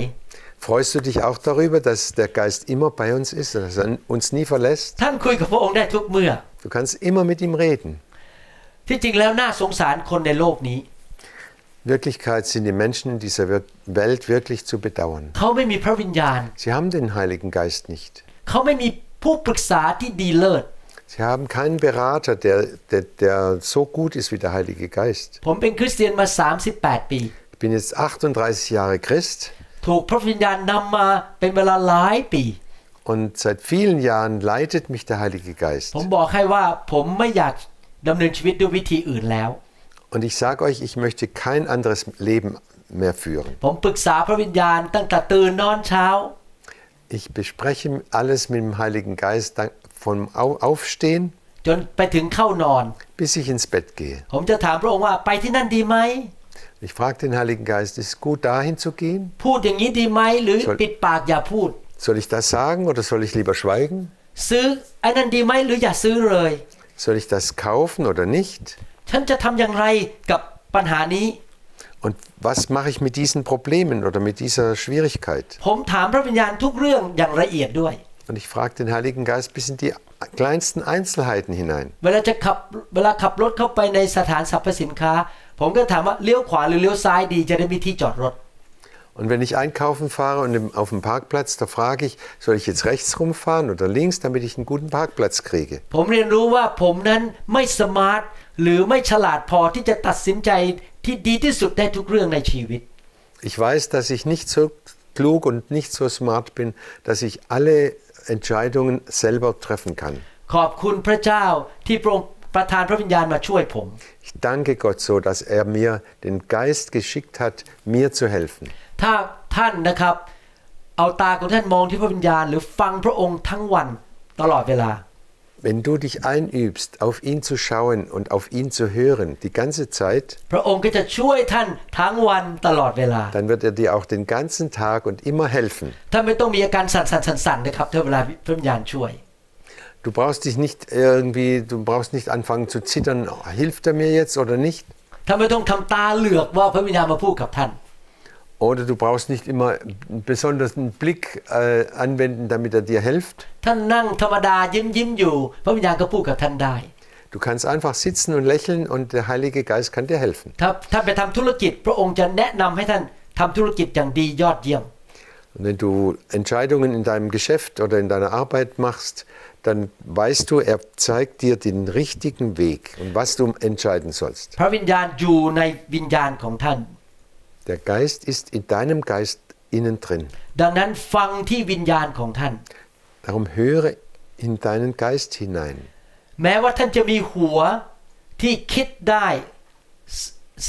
Freust du dich auch darüber, dass der Geist immer bei uns ist, dass er uns nie verlässt? ท่านคุยกับพระองค์ได้ทุกเมื่อ Du kannst immer mit ihm reden. ที่จริงแล้วน่าสงสารคนในโลกนี้ In Wirklichkeit sind die Menschen in dieser Wir- Welt wirklich zu bedauern. เขาไม่มีพระวิญญาณ Sie haben den Heiligen Geist nicht. เขาไม่มีผู้ปรึกษาที่ดีเลิศ Sie haben keinen Berater, der, der, der so gut ist wie der Heilige Geist. ผมเป็นคริสเตียนมา 38 ปี Ich bin jetzt 38 Jahre Christ ถูกพระวิญญาณนำมาเป็นเวลาหลายปี und seit vielen Jahren leitet mich der Heilige Geist. ผมบอกให้ว่าผมไม่อยาก ดำเนินชีวิตด้วยวิธีอื่นแล้ว Und ich sage euch, ich möchte kein anderes Leben mehr führen. ผมปรึกษาพระวิญญาณตั้งแต่ตื่นนอนเช้า Ich bespreche alles mit dem Heiligen Geist dann vom Au- Aufstehen, จนไปถึงเข้านอน bis ich ins Bett gehe. ผมจะถามพระองค์ว่าไปที่นั่นดีไหม Ich frage den Heiligen Geist, ist es gut dahin zu gehen? พูดอย่างนี้ดีไหมหรือ Soll- ปิดปากอย่าพูด Soll ich das sagen oder soll ich lieber schweigen? ซื้อไอ้นั่นดีไหมหรืออย่าซื้อเลย Soll ich das kaufen oder nicht? ฉันจะทำอย่างไรกับปัญหานี้ Und was mache ich mit diesen Problemen oder mit dieser Schwierigkeit? ผมถามพระวิญญาณทุกเรื่องอย่างละเอียดด้วย Und ich frage den Heiligen Geist bis in die kleinsten Einzelheiten hinein. เวลาจะขับเวลาขับรถเข้าไปในสถานสรรพสินค้า ผมก็ถามว่าเลี้ยวขวาหรือเลี้ยวซ้ายดีจะได้มีที่จอดรถ und wenn ich einkaufen fahre und auf dem Parkplatz, da frage ich, soll ich jetzt rechts rumfahren oder links, damit ich einen guten Parkplatz kriege? Ich weiß, dass ich nicht so klug und nicht so smart bin, dass ich alle Entscheidungen selber treffen kann. Ich danke Gott so, dass er mir den Geist geschickt hat, mir zu helfen. ถ้าท่านนะครับ เอาตาของท่านมองที่พระวิญญาณ หรือฟังพระองค์ทั้งวันตลอดเวลา Wenn du dich einübst, auf ihn zu schauen und auf ihn zu hören, die ganze Zeit, พระองค์ก็จะช่วยท่านทั้งวันตลอดเวลา dann wird er dir auch den ganzen Tag und immer helfen. ท่านไม่ต้องมีอาการสั่นๆสั่นๆนะครับถ้าเวลาพระวิญญาณช่วย Du brauchst dich nicht irgendwie, du brauchst nicht anfangen zu zittern, oh, hilft er mir jetzt oder nicht? ท่านไม่ต้องทำตาเหลือกว่าพระวิญญาณมาพูดกับท่าน Oder du brauchst nicht immer einen besonderen Blick äh, anwenden, damit er dir hilft. ท่านนั่งธรรมดายิ้มยิ้มๆอยู่ พระวิญญาณก็พูดกับท่านได้ Du kannst einfach sitzen und lächeln und der Heilige Geist kann dir helfen. ถ้าท่านไปทำธุรกิจ พระองค์จะแนะนำให้ท่านทำธุรกิจอย่างดียอดเยี่ยม Und wenn du Entscheidungen in deinem Geschäft oder in deiner Arbeit machst, dann weißt du, er zeigt dir den richtigen Weg und was du entscheiden sollst. พระวิญญาณอยู่ในวิญญาณของท่าน Der Geist ist in deinem Geist innen drin. ดังนั้นฟังที่วิญญาณของท่าน Darum höre in deinen Geist hinein. แม้ว่าท่านจะมีหัวที่คิดได้ส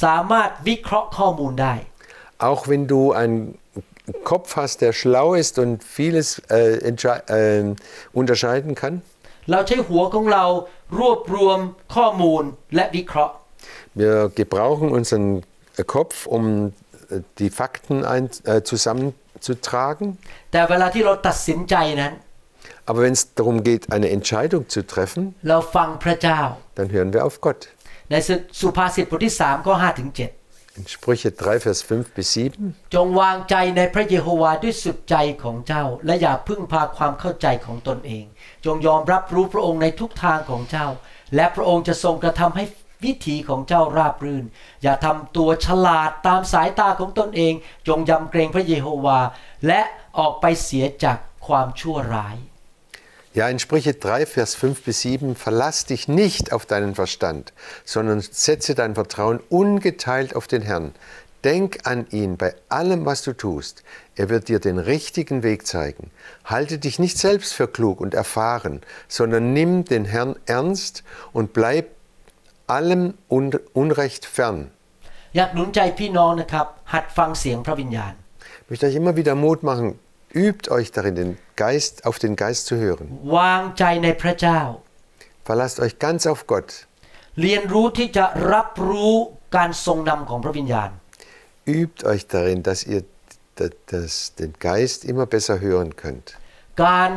สามารถวิเคราะห์ข้อมูลได้ Auch wenn du einen Kopf hast, der schlau ist und vieles äh, entschei- äh, unterscheiden kann, เราใช้หัวของเรารวบรวมข้อมูลและวิเคราะห์ wir gebrauchen unseren äh, Kopf, um äh, die Fakten ein, äh, zusammenzutragen. แต่เวลาที่เราตัดสินใจนั้น Aber wenn es darum geht, eine Entscheidung zu treffen, เราฟังพระเจ้า dann hören wir auf Gott. ในสุภาษิตบทที่3ข้อ5ถึง7 In Sprüche 3, Vers 5 bis 7. จงวางใจในพระเยโฮวาด้วยสุดใจของเจ้า และอย่าพึ่งพาความเข้าใจของตนเอง จงยอมรับรู้พระองค์ในทุกทางของเจ้า และพระองค์จะทรงกระทำให้ วิถีของเจ้าราบรื่น อย่าทำตัวฉลาดตามสายตาของตนเอง จงยำเกรงพระเยโฮวา และออกไปเสียจากความชั่วร้าย Ja, in Sprüche 3, Vers 5 bis 7, verlass dich nicht auf deinen Verstand, sondern setze dein Vertrauen ungeteilt auf den Herrn. Denk an ihn bei allem, was du tust. Er wird dir den richtigen Weg zeigen. Halte dich nicht selbst für klug und erfahren, sondern nimm den Herrn ernst und bleib allem Un Unrecht fern. อยากหนุนใจพี่น้องนะครับ หัดฟังเสียงพระวิญญาณ Ich möchte euch immer wieder Mut machen. Übt euch darin, den Geist, auf den Geist zu hören. วางใจในพระเจ้า Verlasst euch ganz auf Gott. เรียนรู้ที่จะรับรู้การทรงนำของพระวิญญาณ Übt euch darin, dass ihr d- das, den Geist immer besser hören könnt. การ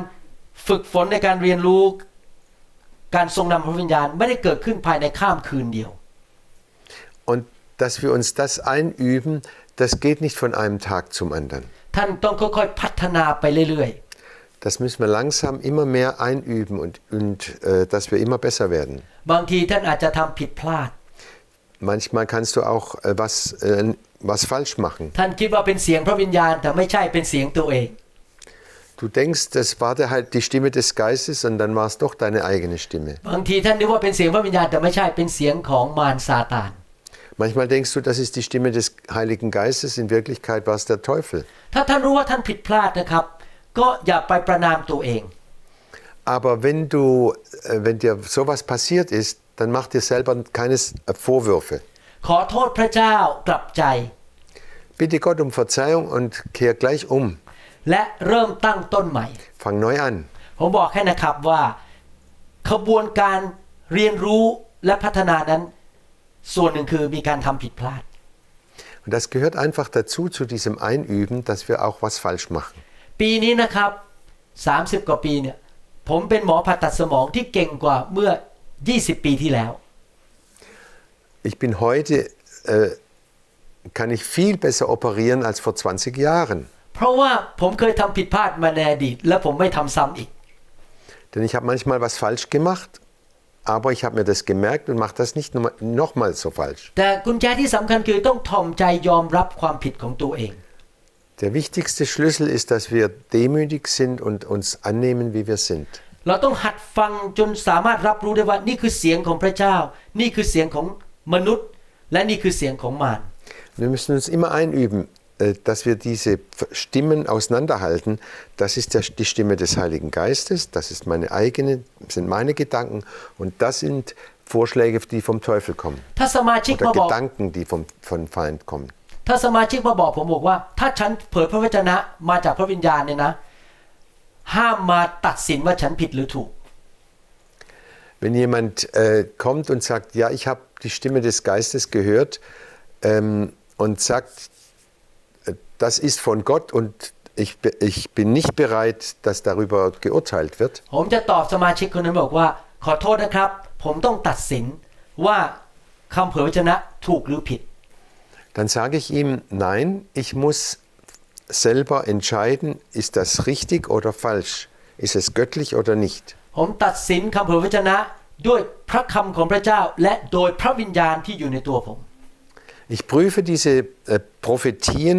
ฝึกฝนในการเรียนรู้ การทรงนำพระวิญญาณ ไม่ได้เกิดขึ้นภายในข้ามคืนเดียว Und dass wir uns das einüben, das geht nicht von einem Tag zum anderen. ท่านต้องค่อยๆพัฒนาไปเรื่อย Das müssen wir langsam immer mehr einüben und, und äh, dass wir immer besser werden. ๆ บางทีท่านอาจจะทำผิดพลาด Manchmal kannst du auch äh, was, äh, was falsch machen. Du denkst, das war der halt die Stimme des Geistes und dann war es doch deine eigene Stimme. Manchmal denkst du, das ist die Stimme des Heiligen Geistes, in Wirklichkeit war es der Teufel. Aber wenn, du, äh, wenn dir sowas passiert ist, dann mach dir selber keine äh, Vorwürfe. Bitte Gott um Verzeihung und kehr gleich um. และเริ่มตั้งต้นใหม่ Fang neu an. ผมบอกให้นะครับว่าขบวนการเรียนรู้และพัฒนานั้น ส่วนหนึ่งคือมีการทำผิดพลาด Und das gehört einfach dazu, zu diesem Einüben, dass wir auch was falsch machen. ปีนี้นะครับ 30 กว่าปีเนี่ยผมเป็นหมอผ่าตัดสมองที่เก่งกว่าเมื่อ 20 ปีที่แล้ว Ich bin heute, äh, kann ich viel besser operieren als vor 20 Jahren. เพราะว่าผมเคยทำผิดพลาดมาในอดีต และผมไม่ทำซ้ำอีก Denn ich habe manchmal was falsch gemacht, aber ich habe mir das gemerkt und mache das nicht nochmal noch mal so falsch. แต่กุญแจที่สำคัญคือต้องถ่อมใจยอมรับความผิดของตัวเอง Der wichtigste Schlüssel ist, dass wir demütig sind und uns annehmen, wie wir sind. เราต้องหัดฟังจนสามารถรับรู้ได้ว่านี่คือเสียงของพระเจ้า นี่คือเสียงของมนุษย์ และนี่คือเสียงของมาร Wir müssen uns immer einüben, äh, dass wir diese Stimmen auseinanderhalten. Das ist der, die Stimme des Heiligen Geistes, das ist meine eigene, sind meine Gedanken und das sind Vorschläge, die vom Teufel kommen ถ้าสมาชิก oder มาบอก Gedanken, die vom, vom Feind kommen. ถ้าสมาชิกมาบอกผมบอกว่า ถ้าฉันเผยพระวจนะมาจากพระวิญญาณเนี่ยนะ ห้ามมาตัดสินว่าฉันผิดหรือถูก Wenn jemand äh, kommt und sagt, ja, ich habe die Stimme des Geistes gehört ähm, und sagt, äh, das ist von Gott und ich, be- ich bin nicht bereit, dass darüber geurteilt wird, ผมจะตอบสมาชิกคนนั้นบอกว่า ขอโทษนะครับ ผมต้องตัดสินว่าคำเผยพระวจนะถูกหรือผิด dann sage ich ihm, nein, ich muss selber entscheiden, ist das richtig oder falsch, ist es göttlich oder nicht. ผมตัดสินคำเผยพระวจนะด้วยพระคำของพระเจ้า และโดยพระวิญญาณที่อยู่ในตัวผม Ich prüfe diese äh, Prophetien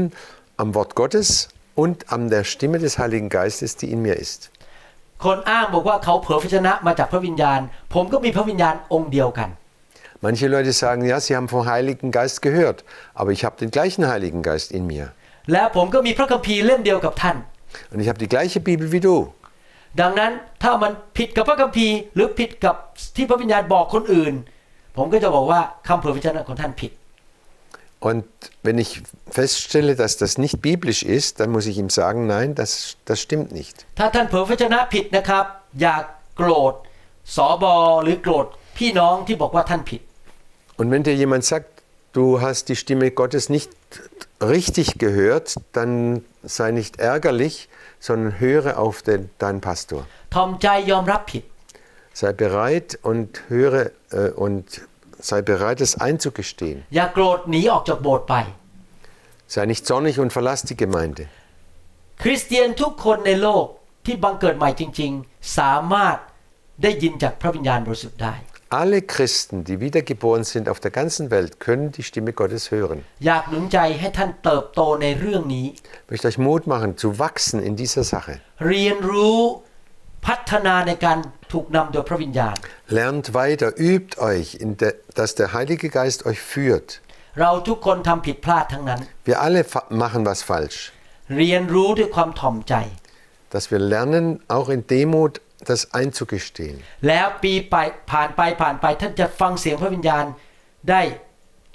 am Wort Gottes und an der Stimme des Heiligen Geistes, die in mir ist. คนอ้างบอกว่าเขาเผยพระวจนะมาจากพระวิญญาณ ผมก็มีพระวิญญาณองค์เดียวกัน Manche Leute sagen, ja, sie haben vom Heiligen Geist gehört, aber ich habe den gleichen Heiligen Geist in mir. และผมก็มีพระคัมภีร์เล่มเดียวกับท่าน Und ich habe die gleiche Bibel wie du. ดังนั้นถ้ามันผิดกับพระคัมภีร์ หรือผิดกับที่พระวิญญาณบอกคนอื่น ผมก็จะบอกว่าคำเผยพระวจนะของท่านผิด Und wenn ich feststelle, dass das nicht biblisch ist, dann muss ich ihm sagen, nein, das, das stimmt nicht. ถ้าท่านเผยพระวจนะผิดนะครับ อย่าโกรธสอบอหรือโกรธพี่น้องที่บอกว่าท่านผิด Und wenn dir jemand sagt, du hast die Stimme Gottes nicht richtig gehört, dann sei nicht ärgerlich, sondern höre auf den, deinen Pastor. ทอมใจยอมรับผิด Sei bereit und höre äh, und sei bereit, es einzugestehen. อย่าโกรธหนีออกจากโบสถ์ไป Sei nicht zornig und verlass die Gemeinde. คริสเตียนทุกคนในโลกที่บังเกิดใหม่จริง ๆ สามารถได้ยินจากพระวิญญาณบริสุทธิ์ได้ Alle Christen, die wiedergeboren sind auf der ganzen Welt, können die Stimme Gottes hören. อยากหนุนใจให้ท่านเติบโตในเรื่องนี้ Ich möchte euch Mut machen, zu wachsen in dieser Sache. เรียนรู้พัฒนาในการถูกนำโดยพระวิญญาณ Lernt weiter, übt euch, in der, dass der Heilige Geist euch führt. เราทุกคนทำผิดพลาดทั้งนั้น Wir alle fa- machen was falsch. เรียนรู้ด้วยความถ่อมใจ Dass wir lernen, auch in Demut das einzugestehen. แล้วปีไปผ่านไปผ่านไปท่านจะฟังเสียงพระวิญญาณได้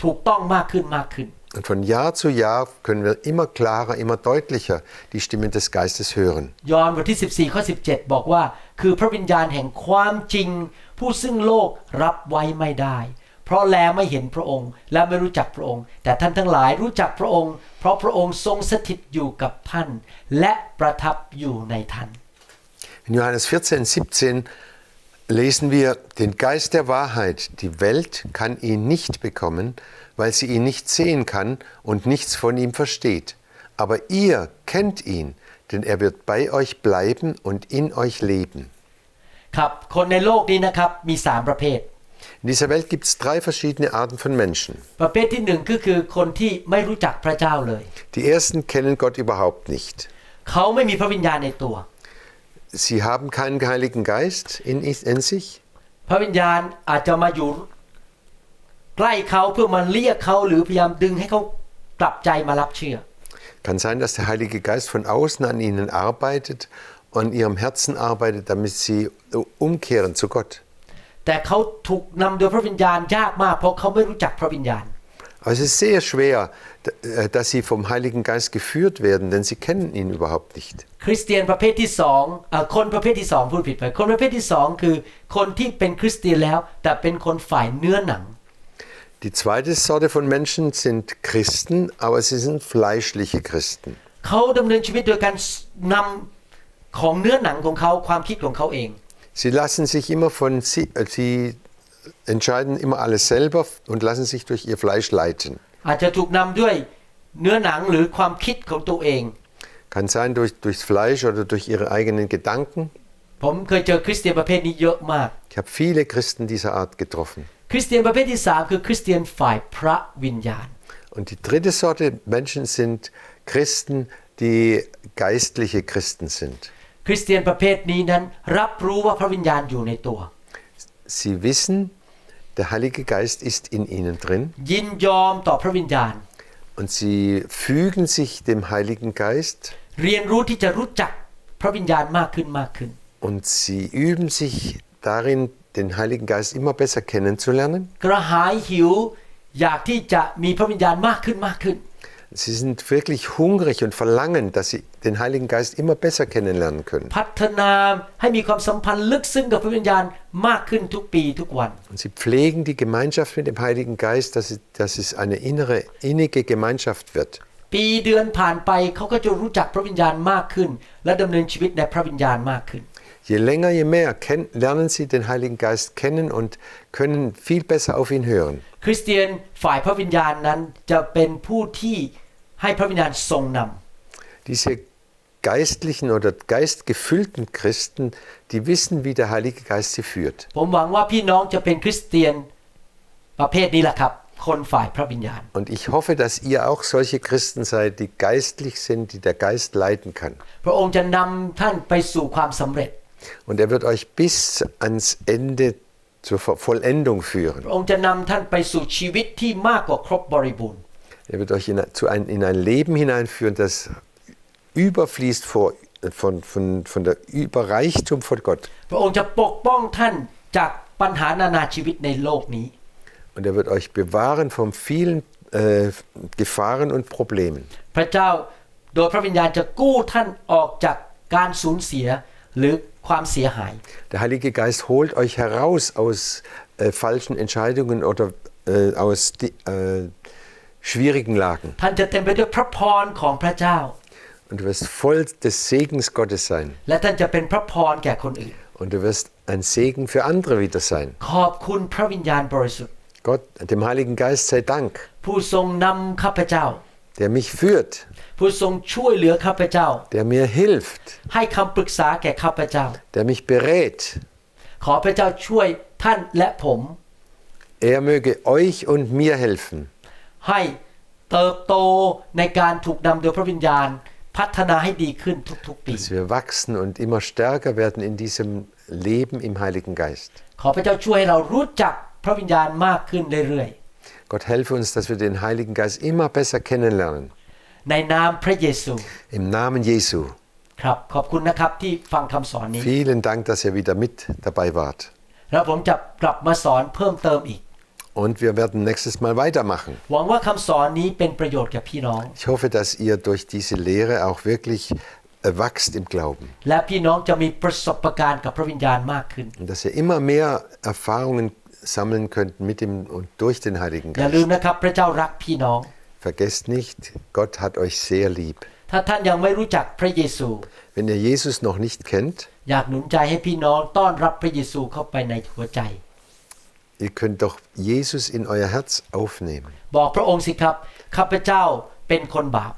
ถูกต้องมากขึ้นมากขึ้น Und von Jahr zu Jahr können wir immer klarer, immer deutlicher die Stimme des Geistes hören. ยอห์นบทที่ 14ข้อ17 บอกว่า คือพระวิญญาณแห่งความจริง ผู้ซึ่งโลกรับไว้ไม่ได้ เพราะแลไม่เห็นพระองค์ และไม่รู้จักพระองค์ แต่ท่านทั้งหลายรู้จักพระองค์ เพราะพระองค์ทรงสถิตอยู่กับท่าน และประทับอยู่ในท่าน In Johannes 14, 17 lesen wir, den Geist der Wahrheit, die Welt kann ihn nicht bekommen, weil sie ihn nicht sehen kann und nichts von ihm versteht. Aber ihr kennt ihn, denn er wird bei euch bleiben und in euch leben. ครับ คนในโลกนี้นะครับมีสามประเภท In dieser Welt gibt es drei verschiedene Arten von Menschen. ประเภทที่หนึ่งก็คือคนที่ไม่รู้จักพระเจ้าเลย Die ersten kennen Gott überhaupt nicht. เขาไม่มีพระวิญญาณในตัว Sie haben keinen Heiligen Geist in, in sich. พระวิญญาณอาจจะมาอยู่ใกล้เขาเพื่อมาเรียกเขาหรือพยายามดึงให้เขากลับใจมารับเชื่อ Kann sein, dass der Heilige Geist von außen an ihnen arbeitet, an ihrem Herzen arbeitet, damit sie umkehren zu Gott. แต่เขาถูกนำโดยพระวิญญาณยากมาก เพราะเขาไม่รู้จักพระวิญญาณ Aber es ist sehr schwer, d- äh, dass sie vom Heiligen Geist geführt werden, denn sie kennen ihn überhaupt nicht. คริสเตียนประเภทที่สองเออคนประเภทที่สองพูดผิดไป คนประเภทที่สองคือคนที่เป็นคริสเตียนแล้ว แต่เป็นคนฝ่ายเนื้อหนัง Die zweite Sorte von Menschen sind Christen, aber sie sind fleischliche Christen. เขาดำเนินชีวิตโดยการนำของเนื้อหนังของเขาความคิดของเขาเอง Sie lassen sich immer von sie, äh, sie entscheiden immer alles selber und lassen sich durch ihr Fleisch leiten. อาจจะถูกนำด้วยเนื้อหนังหรือความคิดของตัวเอง Kann sein durch, durchs Fleisch oder durch ihre eigenen Gedanken. ผมเคยเจอคริสเตียนประเภทนี้เยอะมาก Ich habe viele Christen dieser Art getroffen. คริสเตียนประเภทที่สามคือคริสเตียนฝ่ายพระวิญญาณ Und die dritte Sorte Menschen sind Christen, die geistliche Christen sind. คริสเตียนประเภทนี้นั้นรับรู้ว่าพระวิญญาณอยู่ในตัว Sie wissen, der Heilige Geist ist in ihnen drin ยินยอมต่อพระวิญญาณ und sie fügen sich dem Heiligen Geist เรียนรู้ที่จะรู้จักพระวิญญาณมากขึ้นมากขึ้น und sie üben sich darin, den Heiligen Geist immer besser kennenzulernen. กระหายหิว อยากที่จะมีพระวิญญาณมากขึ้นมากขึ้น Sie sind wirklich hungrig und verlangen, dass sie den Heiligen Geist immer besser kennenlernen können. พัฒนาให้มีความสัมพันธ์ลึกซึ้งกับพระวิญญาณมากขึ้นทุกปีทุกวัน Und sie pflegen die Gemeinschaft mit dem Heiligen Geist, dass, sie, dass es eine innere, innige Gemeinschaft wird. ปีเดือนผ่านไปเขาก็จะรู้จักพระวิญญาณมากขึ้น และดำเนินชีวิตในพระวิญญาณมากขึ้น Je länger, je mehr kenn, lernen sie den Heiligen Geist kennen und können viel besser auf ihn hören. คริสเตียนฝ่ายพระวิญญาณนั้นจะเป็นผู้ที่ให้พระวิญญาณทรงนำ Diese geistlichen oder geistgefüllten Christen, die wissen, wie der Heilige Geist sie führt. ผมหวังว่าพี่น้องจะเป็นคริสเตียนประเภทนี้แหละครับ คนฝ่ายพระวิญญาณ Und ich hoffe, dass ihr auch solche Christen seid, die geistlich sind, die der Geist leiten kann. พระองค์จะนำท่านไปสู่ความสำเร็จ Und er wird euch bis ans Ende zur Ver- Vollendung พ führen. ระองค์จะนำท่านไปสู่ชีวิตที่มากกว่าครบบริบูรณ์ Er wird euch in, ein- zu ein, in ein Leben hineinführen, das überfließt vor, von, von, von der Überreichtum von Gott. พระองค์จะปกป้องท่านจากปัญหานานาชีวิตในโลกนี้ Und er wird euch bewahren von vielen äh, Gefahren und Problemen. พระเจ้าโดยพระวิญญาณจะกู้ท่านออกจากการสูญเสียหรือ ความเสียหาย Der Heilige Geist holt euch heraus aus äh, falschen Entscheidungen oder äh, aus di- äh, schwierigen Lagen. ท่านจะเต็มไปด้วยพระพรของพระเจ้า Und du wirst voll des Segens Gottes sein. และท่านจะเป็นพระพรแก่คนอื่น Und du wirst ein Segen für andere wieder sein. ขอบคุณพระวิญญาณบริสุทธิ์ Gott, dem Heiligen Geist sei Dank, ผู้ทรงนำข้าพเจ้า der mich führt, ผู้ทรงช่วยเหลือข้าพเจ้า der mir hilft, ให้คำปรึกษาแก่ข้าพเจ้า der mich berät. ขอพระเจ้าช่วยท่านและผม Er möge euch und mir helfen, ให้เติบโตในการถูกนำโดยพระวิญญาณ พัฒนาให้ดีขึ้นทุกๆปี dass wir wachsen und immer stärker werden in diesem Leben im Heiligen Geist. ขอพระเจ้าช่วยให้เรารู้จักพระวิญญาณมากขึ้นเรื่อย Gott helfe uns, dass wir den Heiligen Geist immer besser kennenlernen. ๆ ในนามพระเยซู Im Namen Jesu. ครับ ขอบคุณนะครับที่ฟังคำสอนนี้ Vielen Dank, dass ihr wieder mit dabei wart. แล้วผมจะกลับมาสอนเพิ่มเติมอีก Und wir werden nächstes Mal weitermachen. หวังว่าคำสอนนี้เป็นประโยชน์กับพี่น้อง Ich hoffe, dass ihr durch diese Lehre auch wirklich wächst im Glauben และพี่น้องจะมีประสบการณ์กับพระวิญญาณมากขึ้น und dass ihr immer mehr Erfahrungen sammeln könnt mit dem und durch den Heiligen อย่าลืม Geist. นะครับพระเจ้ารักพี่น้อง Vergesst nicht, Gott hat euch sehr lieb. ถ้าท่านยังไม่รู้จักพระเยซู Wenn ihr Jesus noch nicht kennt, อยากหนุนใจให้พี่น้องต้อนรับพระเยซูเข้าไปในหัวใจ ihr könnt doch Jesus in euer Herz aufnehmen. บอกพระองค์สิครับข้าพเจ้าเป็นคนบาป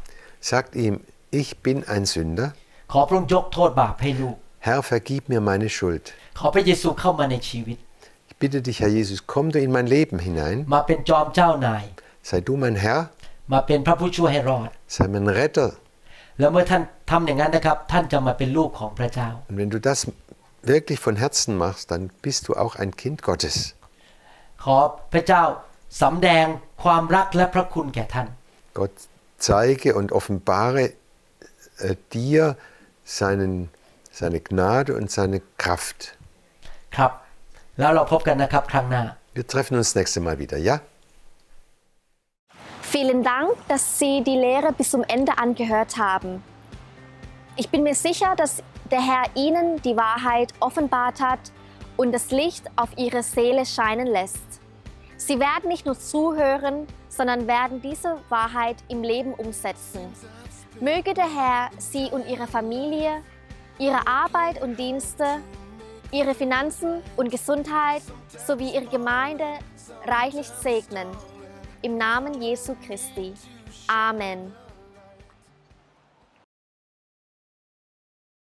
Sagt ihm, ich bin ein Sünder. ขอพระองค์ยกโทษบาปให้ลูก Herr, vergib mir meine Schuld. ขอพระเยซูเข้ามาในชีวิต Ich bitte dich, Herr Jesus, komm du in mein Leben hinein. มาเป็นจอมเจ้านาย Sei du mein Herr, มาเป็นพระผู้ช่วยให้รอด sei mein Retter. แล้วเมื่อท่านทำอย่างนั้นนะครับ ท่านจะมาเป็นลูกของพระเจ้า Und wenn du das wirklich von Herzen machst, dann bist du auch ein Kind Gottes. ขอพระเจ้าสำแดงความรักและพระคุณแก่ท่าน Gott zeige und offenbare äh, dir seinen, seine Gnade und seine Kraft. ครับ แล้วเราพบกันนะครับครั้งหน้า Wir treffen uns nächste Mal wieder, ja? Vielen Dank, dass Sie die Lehre bis zum Ende angehört haben. Ich bin mir sicher, dass der Herr Ihnen die Wahrheit offenbart hat und das Licht auf Ihre Seele scheinen lässt. Sie werden nicht nur zuhören, sondern werden diese Wahrheit im Leben umsetzen. Möge der Herr Sie und Ihre Familie, Ihre Arbeit und Dienste, Ihre Finanzen und Gesundheit sowie Ihre Gemeinde reichlich segnen. Im Namen Jesu Christi. Amen.